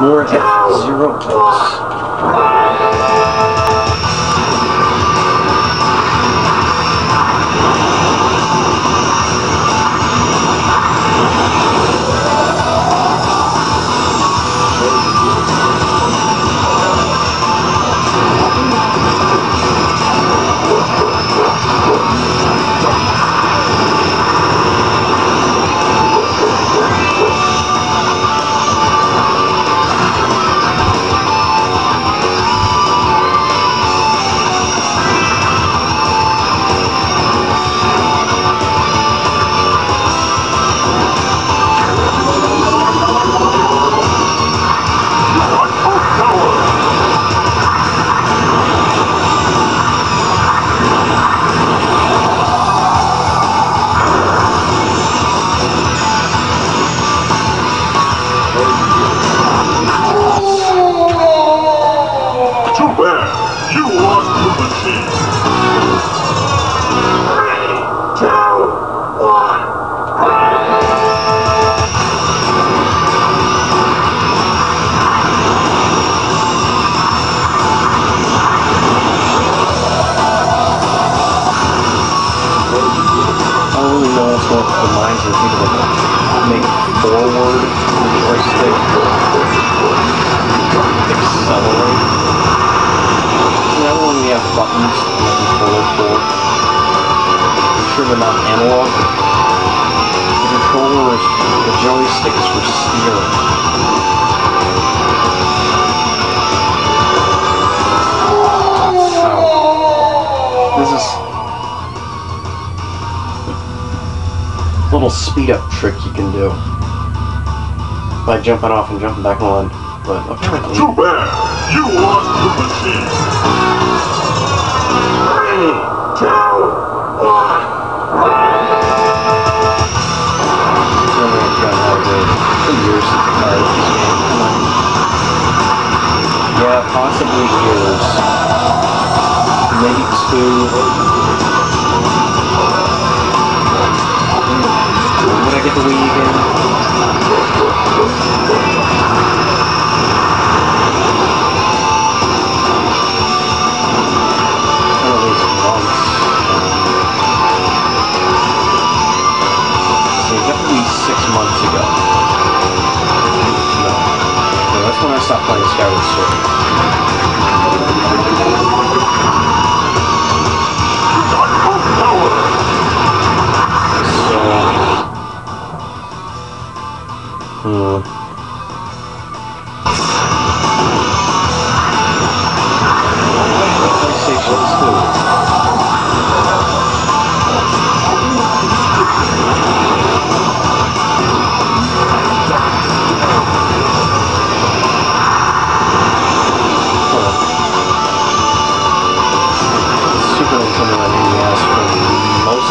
More F-Zero types. Too little speed up trick you can do by jumping off and jumping back on. But apparently, Too bad. You lost the team. Three, two, one. never have gotten out of it. It's been years since I played this game. Come on. Yeah, possibly years. Maybe two. Would I get the Wii again? No, that's when I playing Skyward Sword. So. Hmm.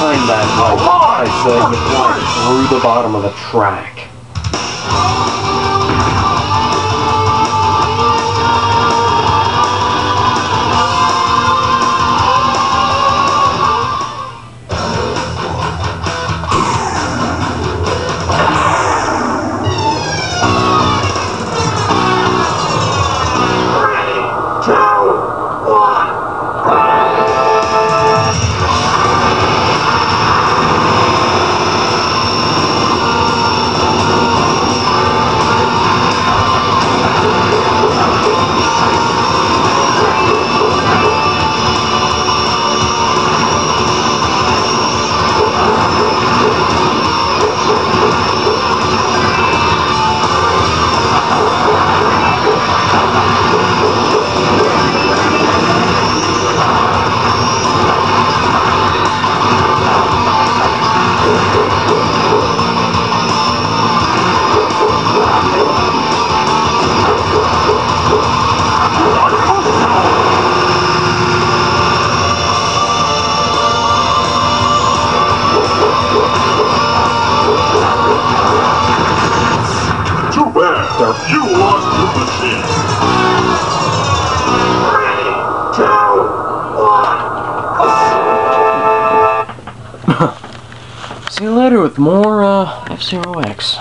time that like I said, through the bottom of the track. More uh, F Zero X.